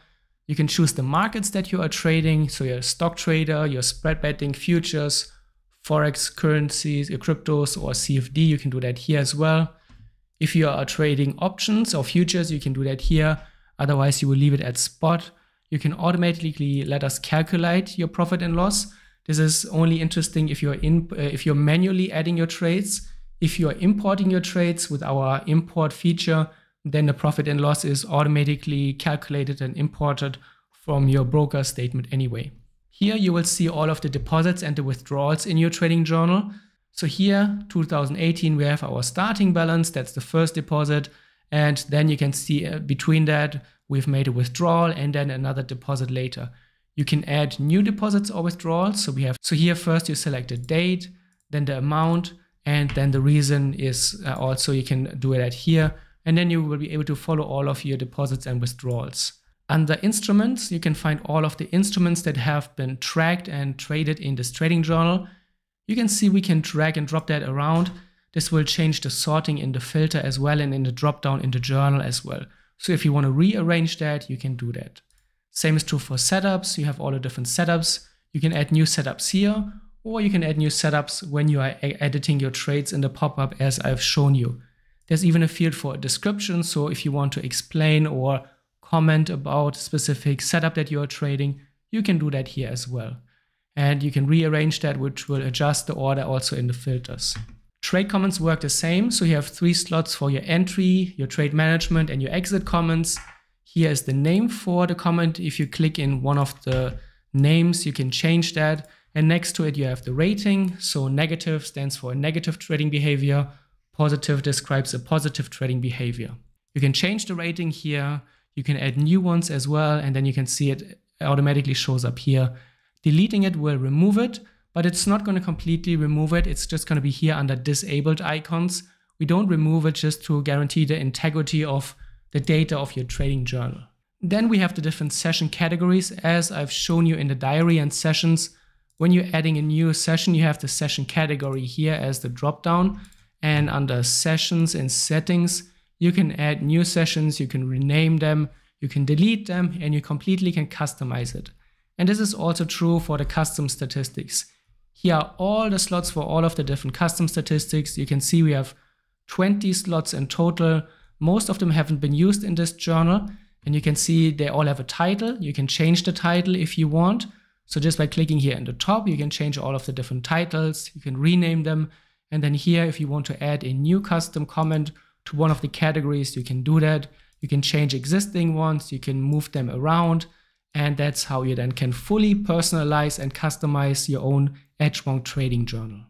S1: You can choose the markets that you are trading. So you're a stock trader, you're spread betting futures, Forex currencies, your cryptos or CFD. You can do that here as well. If you are trading options or futures, you can do that here. Otherwise, you will leave it at spot. You can automatically let us calculate your profit and loss. This is only interesting if you're in uh, if you're manually adding your trades. If you're importing your trades with our import feature, then the profit and loss is automatically calculated and imported from your broker statement anyway. Here you will see all of the deposits and the withdrawals in your trading journal. So here, 2018, we have our starting balance. That's the first deposit. And then you can see uh, between that, we've made a withdrawal and then another deposit later. You can add new deposits or withdrawals. So we have, so here first you select the date, then the amount, and then the reason is uh, also you can do that here. And then you will be able to follow all of your deposits and withdrawals. Under instruments, you can find all of the instruments that have been tracked and traded in this trading journal. You can see we can drag and drop that around. This will change the sorting in the filter as well and in the drop down in the journal as well. So if you want to rearrange that, you can do that. Same is true for setups. You have all the different setups. You can add new setups here, or you can add new setups when you are editing your trades in the pop-up as I've shown you. There's even a field for a description. So if you want to explain or comment about specific setup that you're trading, you can do that here as well. And you can rearrange that, which will adjust the order also in the filters. Trade comments work the same. So you have three slots for your entry, your trade management, and your exit comments. Here is the name for the comment. If you click in one of the names, you can change that. And next to it, you have the rating. So negative stands for a negative trading behavior. Positive describes a positive trading behavior. You can change the rating here. You can add new ones as well. And then you can see it automatically shows up here. Deleting it will remove it, but it's not going to completely remove it. It's just going to be here under disabled icons. We don't remove it just to guarantee the integrity of the data of your trading journal. Then we have the different session categories as I've shown you in the diary and sessions. When you're adding a new session, you have the session category here as the dropdown. And under sessions and settings, you can add new sessions, you can rename them, you can delete them, and you completely can customize it. And this is also true for the custom statistics. Here are all the slots for all of the different custom statistics. You can see we have 20 slots in total. Most of them haven't been used in this journal. And you can see they all have a title. You can change the title if you want. So just by clicking here in the top, you can change all of the different titles. You can rename them. And then here, if you want to add a new custom comment to one of the categories, you can do that. You can change existing ones. You can move them around. And that's how you then can fully personalize and customize your own Edgewonk trading journal.